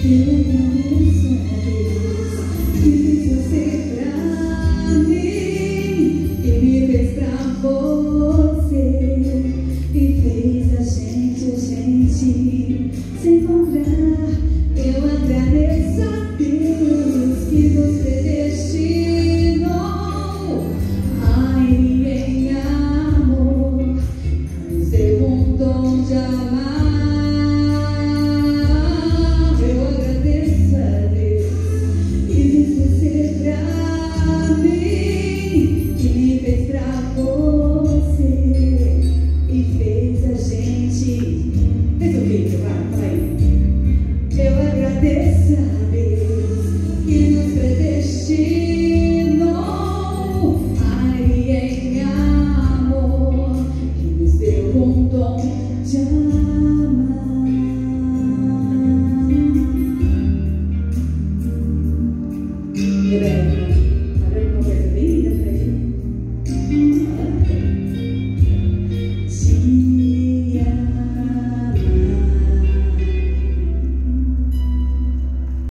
You.